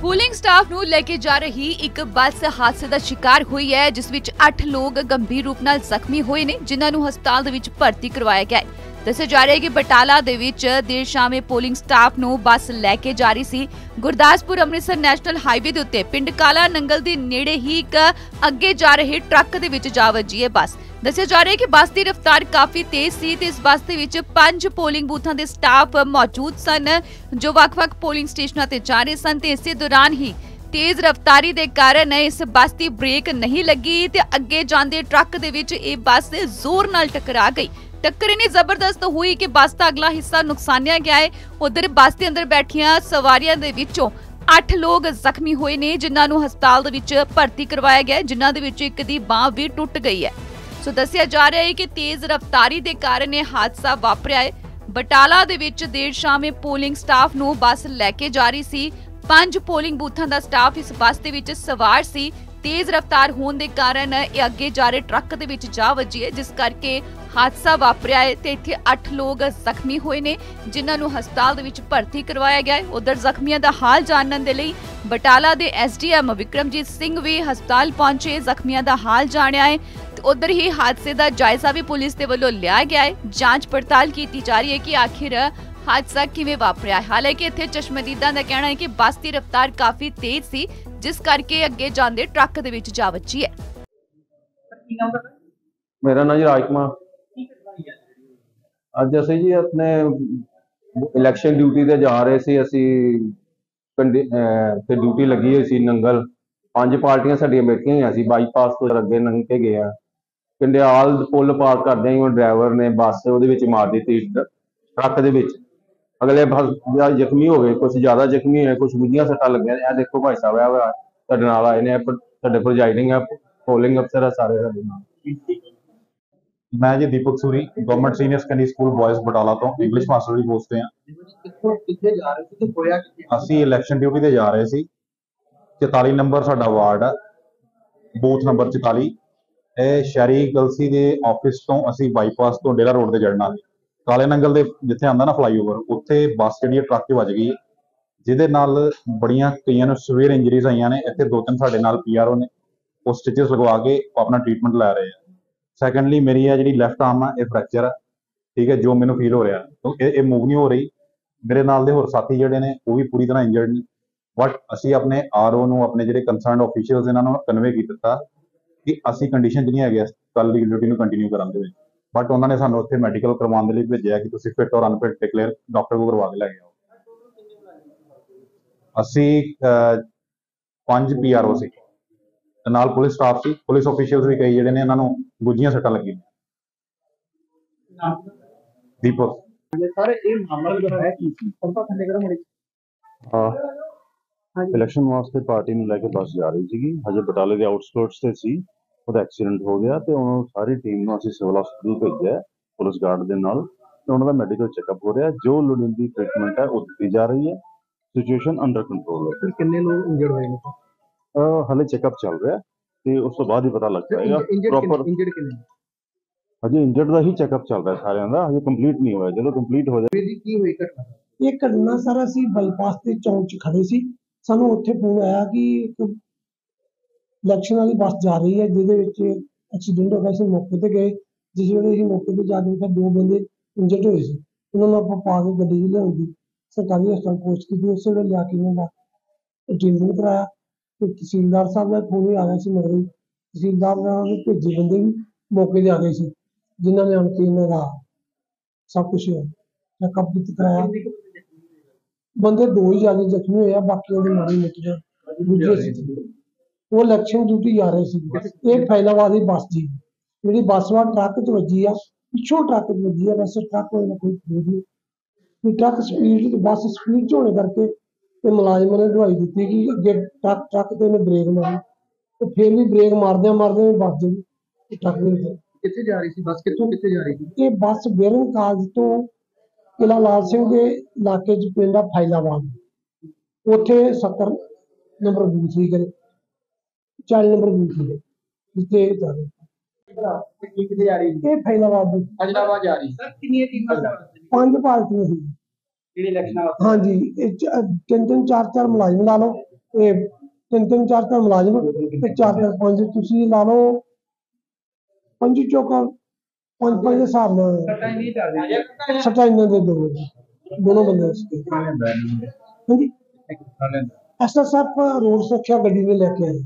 Pooling staff ਨੂੰ ਲੈ ਕੇ ਜਾ ਰਹੀ ਇੱਕ ਬੱਸ ਹਾਦਸੇ ਦਾ ਸ਼ਿਕਾਰ ਹੋਈ ਹੈ, ਜਿਸ ਵਿੱਚ 8 ਲੋਕ ਗੰਭੀਰ ਰੂਪ ਨਾਲ ਜ਼ਖਮੀ ਹੋਏ ਨੇ, ਜਿਨ੍ਹਾਂ ਨੂੰ ਹਸਪਤਾਲ ਦੇ ਵਿੱਚ ਭਰਤੀ ਕਰਵਾਇਆ ਗਿਆ ਹੈ। ਦੱਸਿਆ ਜਾ ਰਿਹਾ ਹੈ ਕਿ ਬਟਾਲਾ ਦੇ ਵਿੱਚ ਦੇਰ ਸ਼ਾਮੇ ਪੋਲਿੰਗ ਸਟਾਫ ਨੂੰ ਬੱਸ ਲੈ ਕੇ ਜਾ ਰਹੀ ਸੀ। ਗੁਰਦਾਸਪੁਰ ਅੰਮ੍ਰਿਤਸਰ ਨੈਸ਼ਨਲ ਹਾਈਵੇ ਦੇ ਉੱਤੇ ਪਿੰਡ ਕਾਲਾ ਨੰਗਲ ਦੇ ਨੇੜੇ ਹੀ ਇੱਕ ਅੱਗੇ ਜਾ ਰਹੇ ਟਰੱਕ ਦੇ ਵਿੱਚ ਜਾ ਵੱਜੀ ਹੈ ਬੱਸ। ਦੱਸਿਆ ਜਾ ਰਿਹਾ ਹੈ ਕਿ ਬੱਸ ਦੀ ਰਫ਼ਤਾਰ ਕਾਫੀ ਤੇਜ਼ ਸੀ ਤੇ ਇਸ ਬੱਸ ਦੇ ਵਿੱਚ ਪੰਜ ਪੋਲਿੰਗ ਬੂਥਾਂ ਦੇ ਸਟਾਫ ਮੌਜੂਦ ਸਨ, ਜੋ ਵੱਖ-ਵੱਖ ਪੋਲਿੰਗ ਸਟੇਸ਼ਨਾਂ ਤੇ ਜਾ ਰਹੇ ਸਨ ਤੇ ਇਸੇ ਦੌਰਾਨ ਹੀ ਤੇਜ਼ ਰਫ਼ਤਾਰੀ ਦੇ ਕਾਰਨ ਇਸ ਬੱਸ ਦੀ ਬ੍ਰੇਕ ਨਹੀਂ ਲੱਗੀ ਤੇ ਅੱਗੇ ਜਾਂਦੇ ਟਰੱਕ ਦੇ ਵਿੱਚ ਇਹ ਬੱਸ ਜ਼ੋਰ ਨਾਲ ਟਕਰਾ ਗਈ। ਟੱਕਰ ਇੰਨੀ ਜ਼ਬਰਦਸਤ ਹੋਈ ਕਿ ਬੱਸ ਦਾ ਅਗਲਾ ਹਿੱਸਾ ਨੁਕਸਾਨਿਆ ਗਿਆ ਹੈ। ਉਧਰ ਬੱਸ ਦੇ ਅੰਦਰ ਬੈਠੀਆਂ ਸਵਾਰੀਆਂ ਦੇ ਵਿੱਚੋਂ 8 ਲੋਕ ਜ਼ਖਮੀ ਹੋਏ ਨੇ, ਜਿਨ੍ਹਾਂ ਨੂੰ ਹਸਪਤਾਲ ਦੇ ਵਿੱਚ ਭਰਤੀ ਕਰਵਾਇਆ ਗਿਆ ਜਿਨ੍ਹਾਂ ਦੇ ਵਿੱਚ ਇੱਕ ਦੀ ਬਾਹ ਵੀ ਟੁੱਟ ਗਈ ਹੈ। ਸੋ ਦੱਸਿਆ ਜਾ ਰਿਹਾ ਹੈ ਕਿ ਤੇਜ਼ ਰਫ਼ਤਾਰੀ ਦੇ ਕਾਰਨ ਇਹ ਹਾਦਸਾ ਵਾਪਰਿਆ ਹੈ। ਬਟਾਲਾ ਦੇ ਵਿੱਚ ਦੇਰ ਸ਼ਾਮੇ ਪੋਲਿੰਗ ਸਟਾਫ ਨੂੰ ਬੱਸ ਲੈ ਕੇ ਜਾ ਰਹੀ ਸੀ। ਪੰਜ ਪੋਲਿੰਗ ਬੂਥਾਂ ਦਾ ਸਟਾਫ ਇਸ ਬੱਸ ਦੇ ਵਿੱਚ ਸਵਾਰ ਸੀ। ਤੇਜ਼ ਰਫ਼ਤਾਰ ਹੋਣ ਦੇ ਕਾਰਨ ਇਹ ਅੱਗੇ ਜਾ ਰਹੇ ਟਰੱਕ ਦੇ ਵਿੱਚ ਜਾ ਵੱਜੀ। ਹੈ ਜਿਸ ਕਰਕੇ ਹਾਦਸਾ ਵਾਪਰਿਆ ਹੈ ਤੇ ਇੱਥੇ 8 ਲੋਕ ਜ਼ਖਮੀ ਹੋਏ ਨੇ, ਜਿਨ੍ਹਾਂ ਨੂੰ ਹਸਪਤਾਲ ਦੇ ਵਿੱਚ ਭਰਤੀ ਕਰਵਾਇਆ ਗਿਆ ਹੈ। ਉਧਰ ਜ਼ਖਮੀਆਂ ਦਾ ਹਾਲ ਜਾਣਨ ਦੇ ਲਈ ਬਟਾਲਾ ਦੇ ਐਸਡੀਐਮ ਵਿਕਰਮਜੀਤ ਸਿੰਘ ਵੀ ਹਸਪਤਾਲ ਪਹੁੰਚੇ। ਜ਼ਖਮੀਆਂ ਦਾ ਹਾਲ ਜਾਣਿਆ ਹੈ ਤੇ ਉਧਰ ਹੀ ਹਾਦਸੇ ਦਾ ਜਾਇਜ਼ਾ ਵੀ ਪੁਲਿਸ ਦੇ ਵੱਲੋਂ ਲਿਆ ਗਿਆ ਹੈ। ਜਾਂਚ ਪੜਤਾਲ ਕੀਤੀ ਜਾ ਰਹੀ ਹੈ ਕਿ ਆਖਿਰ ਹਾਦਸਾ ਕਿਵੇਂ ਵਾਪਰਿਆ? ਹਾਲਾਂਕਿ ਇੱਥੇ ਚਸ਼ਮਦੀਦਾਂ ਦਾ ਕਹਿਣਾ ਹੈ ਕਿ ਬੱਸ ਦੀ ਰਫ਼ਤਾਰ ਕਾਫੀ ਤੇਜ਼ ਸੀ ਜਿਸ ਕਰਕੇ ਅੱਗੇ ਜਾਂਦੇ ਟਰੱਕ ਦੇ ਵਿੱਚ ਜਾ ਵੱਜੀ ਹੈ। ਮੇਰਾ ਨਾਮ ਜੀ ਰਾਜਕੁਮਾਰ। ਅੱਜ ਅਸੀਂ ਜੀ ਆਪਣੇ ਇਲੈਕਸ਼ਨ ਡਿਊਟੀ ਤੇ ਜਾ ਰਹੇ ਸੀ ਅਸੀਂ ਤੇ ਡਿਊਟੀ ਲੱਗੀ ਹੋਈ ਸੀ ਨੰਗਲ। ਪੰਜ ਪਾਰਟੀਆਂ ਸਾਡੀਆਂ ਬੈਠੀਆਂ ਹੋਈਆਂ ਸੀ ਬਾਈਪਾਸ ਤੋਂ ਅੱਗੇ ਲੰਘ ਕੇ ਗਏ ਆ। ਕੰਡਿਆਲ ਪੁੱਲ ਪਾਰ ਕਰਦੇ ਹੀ ਉਹ ਡਰਾਈਵਰ ਨੇ ਬੱਸ ਉਹਦੇ ਵਿੱਚ ਮਾਰ ਦਿੱਤੀ ਟਰੱਕ ਦੇ ਵਿੱਚ। ਅਗਲੇ ਜਾਂ ਜ਼ਖਮੀ ਹੋ ਗਏ ਕੁਝ ਜ਼ਿਆਦਾ ਜ਼ਖਮੀ ਹੋਏ ਕੁਝ ਗੁੱਝੀਆਂ ਸੱਟਾਂ ਲੱਗੀਆਂ ਇਹ ਦੇਖੋ ਭਾਈ ਸਾਹਿਬ ਆ ਤੁਹਾਡੇ ਨਾਲ ਆਏ ਨੇ ਸਾਡੇ ਪ੍ਰੋਜਾਈਡਿੰਗ ਆ ਪੋਲਿੰਗ ਅਫਸਰ ਆ ਸਾਰੇ ਸਾਡੇ ਨਾਲ। ਮੈਂ ਜੀ Deepak Suri government senior secondary school boys Batala ਤੋਂ ਇੰਗਲਿਸ਼ ਮਾਸਟਰ ਦੀ ਪੋਸਟ ਤੇ ਆ ਕਿੱਥੋਂ ਕਿੱਥੇ ਜਾ ਰਹੇ ਸੀ ਤੇ ਹੋਇਆ ਕਿੱਥੇ? ਅਸੀਂ ਇਲੈਕਸ਼ਨ ਡਿਊਟੀ ਤੇ ਜਾ ਰਹੇ ਸੀ। 44 ਨੰਬਰ ਸਾਡਾ ਵਾਰਡ ਆ। ਬੂਥ ਨੰਬਰ 44 ਇਹ ਸ਼ਹਿਰੀ ਗਲਸੀ ਦੇ ਆਫਿਸ ਤੋਂ ਅਸੀਂ ਬਾਈਪਾਸ ਤੋਂ ਡੇਰਾ ਰੋਡ ਤੇ ਚੜਨਾ ਕਾਲੇ ਨੰਗਲ ਦੇ ਜਿੱਥੇ ਆਂਦਾ ਨਾ ਫਲਾਈਓਵਰ ਉੱਥੇ ਬੱਸ ਜਿਹੜੀ ਹੈ ਟਰੱਕ 'ਚ ਵੱਜ ਗਈ ਜਿਹਦੇ ਨਾਲ ਬੜੀਆਂ ਕਈਆਂ ਨੂੰ ਸਵੇਰ ਇੰਜਰੀਜ਼ ਆਈਆਂ ਨੇ, ਇੱਥੇ ਦੋ ਤਿੰਨ ਸਾਡੇ ਨਾਲ ਪੀਆਰਓ ਨੇ, ਉਹ ਸਟਿਚਸ ਲਗਵਾ ਕੇ ਆਪਣਾ ਟ੍ਰੀਟਮੈਂਟ ਲੈ ਰਹੇ ਆ। ਸੈਕੰਡਲੀ ਮੇਰੀ ਆ ਜਿਹੜੀ ਲੈਫਟ ਆਰਮ ਆ, ਇਹ ਫ੍ਰੈਕਚਰ ਆ, ਠੀਕ ਹੈ, ਜੋ ਮੈਨੂੰ ਫੀਲ ਹੋ ਰਿਹਾ। ਇਹ ਇਹ ਮੂਵ ਨਹੀਂ ਹੋ ਰਹੀ। ਮੇਰੇ ਨਾਲ ਦੇ ਹੋਰ ਸਾਥੀ ਜਿਹੜੇ ਨੇ, ਉਹ ਵੀ ਪੂਰੀ ਤਰ੍ਹਾਂ ਇੰਜਰਡ ਨੇ। ਬਟ ਅਸੀਂ ਆਪਣੇ ਆਰਓ ਨੂੰ, ਆਪਣੇ ਜਿਹੜੇ ਕੰਸਰਨਡ ਆਫੀਸ਼ੀਅਲਸ ਇਹਨਾਂ ਨੂੰ ਕਨਵੇ ਕੀਤਾ ਕਿ ਅਸੀਂ ਕੰਡੀਸ਼ਨ 'ਚ ਨਹੀਂ ਹੈਗੇ ਕੱਲ ਦੀ ਡਿਊਟੀ ਨੂੰ ਕੰਟੀਨਿਊ ਕਰਨ ਦੇ ਵਿੱਚ ਬਟ ਉਹਨਾਂ ਨੇ ਸਾਨੂੰ ਉੱਥੇ ਮੈਡੀਕਲ ਕਰਵਾਉਣ ਦੇ ਲਈ ਭੇਜਿਆ ਕਿ ਤੁਸੀਂ ਫਿਟ ਔਰ ਅਨਫਿਟ ਡਿਕਲੇਅਰ ਡਾਕਟਰ ਕੋਲ ਕਰਵਾ ਕੇ ਲੈ ਆਓ। ਅਸੀਂ ਪੰਜ ਪੀਆਰਓ ਸੀ। ਤੇ ਨਾਲ ਪੁਲਿਸ ਸਟਾਫ ਸੀ। ਪੁਲਿਸ ਆਫੀਸ਼ੀਅਲਸ ਵੀ ਕਈ ਜਿਹੜੇ ਨੇ ਇਹਨਾਂ ਨੂੰ ਗੁੱਝੀਆਂ ਸੱਟਾਂ ਲੱਗੀਆਂ। ਦੀਪਕ। ਸਾਰੇ ਇਹ ਮਾਮਲਾ ਜਿਹੜਾ ਹੈ ਕੀ ਸੀ? ਪਤਾ ਥੱਲੇ ਕਰੋ ਮੁੜੇ ਹਾਂ। ਇਲੈਕਸ਼ਨ ਵਾਸਤੇ ਪਾਰਟੀ ਨੂੰ ਲੈ ਕੇ ਬੱਸ ਜਾ ਰਹੀ ਸੀਗੀ। ਹਜੇ ਬਟਾਲੇ ਦੇ ਆਊਟਸਕਰਟਸ ਤੇ ਸੀ। ਉਹਦਾ ਐਕਸੀਡੈਂਟ ਹੋ ਗਿਆ ਤੇ ਉਹਨੂੰ ਸਾਰੀ ਟੀਮ ਨੂੰ ਅਸੀਂ ਸਿਵਲ ਹਸਪੀਟਲ ਭੇਜਿਆ ਪੁਲਿਸ ਗਾਰਡ ਦੇ ਨਾਲ ਤੇ ਉਹਨਾਂ ਦਾ ਮੈਡੀਕਲ ਚੈੱਕਅਪ ਹੋ ਰਿਹਾ ਜੋ ਲੋੜੀਂਦੀ ਟ੍ਰੀਟਮੈਂਟ ਹੈ ਉਹ ਦਿੱਤੀ ਜਾ ਰਹੀ ਹੈ ਸਿਚੁਏਸ਼ਨ ਅੰਡਰ ਕੰਟਰੋਲ ਹੈ। ਫਿਰ ਕਿੰਨੇ ਲੋਕ ਇੰਜਰਡ ਹੋਏ ਨੇ ਹਲੇ ਚੈੱਕਅਪ ਚੱਲ ਰਿਹਾ ਤੇ ਉਸ ਤੋਂ ਬਾਅਦ ਹੀ ਪਤਾ ਲੱਗ ਜਾਏਗਾ ਇੰਜਰਡ ਪ੍ਰੋਪਰ ਕਿੰਨੇ ਇੰਜਰਡ ਕਿੰਨੇ ਹਜੇ ਇੰਜਰਡ ਦਾ ਹੀ ਚੈੱਕਅਪ ਚੱਲ ਰਿਹਾ ਸਾਰਿਆਂ ਦਾ ਹਜੇ ਕੰਪਲੀਟ ਨਹੀਂ ਹੋਇਆ ਜਦੋਂ ਕੰਪਲੀਟ ਹੋ ਜਾਏ ਇਹਦੀ ਕੀ ਹੋਈ ਘਟਨਾ? ਇਹ ਘਟਨਾ ਸਰ ਅਸੀਂ ਬਾਈਪਾਸ ਤੇ ਚੌਂਕ 'ਚ ਖੜੇ ਸੀ ਸਾਨੂੰ ਉੱਥੇ ਫੋਨ ਆਇਆ ਕਿ ਇੱਕ ਇਲੈਕਸ਼ਨ ਵਾਲੀ ਬੱਸ ਜਾ ਰਹੀ ਹੈ, ਜਿਹਦੇ ਵਿੱਚ ਐਕਸੀਡੈਂਟ ਹੋ ਗਿਆ ਸੀ, ਮੌਕੇ ਤੇ ਗਏ। ਜਿਸ ਵੇਲੇ ਅਸੀਂ ਮੌਕੇ ਤੇ ਜਾ ਕੇ ਵੇਖਿਆ ਦੋ ਬੰਦੇ ਇੰਜਰਡ ਹੋਏ ਸੀ। ਉਹਨਾਂ ਨੂੰ ਆਪਾਂ ਪਾ ਕੇ ਗੱਡੀ 'ਚ ਲਿਆਉਂਦੀ ਸਰਕਾਰੀ ਹਸਪਤਾਲ ਪਹੁੰਚ ਕੀਤੀ ਉਸੇ ਵੇਲੇ ਲਿਆ ਕੇ ਉਹਨਾਂ ਦਾ ਟ੍ਰੀਟਮੈਂਟ ਕਰਾਇਆ। ਤੇ ਤਹਿਸੀਲਦਾਰ ਸਾਹਿਬ ਦਾ ਫੋਨ ਵੀ ਆ ਗਿਆ ਸੀ, ਮਗਰ ਤਹਿਸੀਲਦਾਰ ਨਾਲ ਉਹਨੇ ਭੇਜੇ ਬੰਦੇ ਵੀ ਮੌਕੇ ਤੇ ਆ ਗਏ ਸੀ, ਜਿਨ੍ਹਾਂ ਨੇ ਆਣ ਕੇ ਇਹਨਾਂ ਦਾ ਸਭ ਕੁਝ ਚੈੱਕਅਪ ਕੀਤਾ, ਕਰਾਇਆ। ਬੰਦੇ ਦੋ ਹੀ ਜ਼ਿਆਦਾ ਜ਼ਖਮੀ ਹੋਏ ਆ, ਬਾਕੀ ਉਹਦੇ ਮਾਰੀ ਮੁੱਟ ਦੂਜੇ ਉਹ ਇਲੈਕਸ਼ਨ ਡਿਊਟੀ ਜਾ ਰਹੇ ਸੀ ਇਹ ਫੈਲਾਵਾਦ ਦੀ ਬੱਸ ਜੀ। ਜਿਹੜੀ ਬੱਸ ਵਾਲਾ ਟਰੱਕ 'ਚ ਵੱਜੀ ਆ ਪਿੱਛੋਂ ਟਰੱਕ 'ਚ ਵੱਜੀ ਆ ਵੈਸੇ ਟਰੱਕ ਹੋਏ ਨਾ ਕੋਈ ਨਹੀਂ। ਵੀ ਟਰੱਕ ਸਪੀਡ ਬੱਸ ਸਪੀਡ 'ਚ ਹੋਣੇ ਕਰਕੇ ਤੇ ਮੁਲਾਜ਼ਮਾਂ ਨੇ ਦਵਾਈ ਦਿੱਤੀ ਕਿ ਅੱਗੇ ਟਰੱਕ ਟਰੱਕ ਤੇ ਉਹਨੇ ਬ੍ਰੇਕ ਮਾਰੀ ਤੇ ਫਿਰ ਵੀ ਬ੍ਰੇਕ ਮਾਰਦਿਆਂ ਮਾਰਦਿਆਂ ਵੀ ਬੱਸ ਤੇ ਟਰੱਕ ਦੇ ਵਿੱਚ ਕਿੱਥੇ ਜਾ ਰਹੀ ਸੀ ਬੱਸ? ਕਿੱਥੋਂ ਕਿੱਥੇ ਜਾ ਰਹੀ ਸੀ? ਇਹ ਬੱਸ ਬੇਰਨ ਕਾਲਜ ਤੋਂ ਕਿਲਾ ਲਾਲ ਸਿੰਘ ਦੇ ਇਲਾਕੇ 'ਚ ਪਿੰਡ ਆ ਫੈਲਾਵਾਦ ਉੱਥੇ 70 ਨੰਬਰ ਬੂਥ ਸੀ ਕਰੇ 40 ਨੰਬਰ ਬੂਥ ਜਿੱਥੇ ਇਹ ਜਾ ਰਹੀ ਤੇ ਕੀ ਕਿੱਥੇ ਜਾ ਰਹੀ ਸੀ ਇਹ ਫੈਲਾਵਾਦ ਦੀ। ਅਜਨਾਬਾਦ ਜਾ ਰਹੀ ਸਰ ਕਿੰਨੀਆਂ ਟੀਮਾਂ ਜਾ ਪੰਜ ਪਾਰਟੀਆਂ ਸੀ ਜਿਹੜੇ ਇਲੈਕਸ਼ਨ ਹਾਂਜੀ ਇਹ ਚ- ਤਿੰਨ ਤਿੰਨ ਚਾਰ ਚਾਰ ਮੁਲਾਜ਼ਮ ਲਾ ਲਓ। ਇਹ ਤਿੰਨ ਤਿੰਨ ਚਾਰ ਤਾਂ ਮੁਲਾਜ਼ਮ ਤੇ ਚਾਰ ਚਾਰ ਪੰਜ। ਤੁਸੀਂ ਲਾ ਲਓ ਪੰਜ ਚੌਕਾ ਪੰਜ ਪੰਜ ਦੇ ਹਿਸਾਬ ਨਾਲ। ਸੱਟਾਂ ਨਹੀਂ ਚੱਲ ਰਹੀ ਸੱਟਾਂ ਇਹਨਾਂ ਦੇ ਦੋ ਦੋਨੋਂ ਬੰਦੇ ਸੀ ਹਾਂਜੀ। ਐਸਐਸਐਫ ਰੋਡ ਸੁਰੱਖਿਆ ਗੱਡੀ ਨੇ ਲੈ ਕੇ ਆਏ।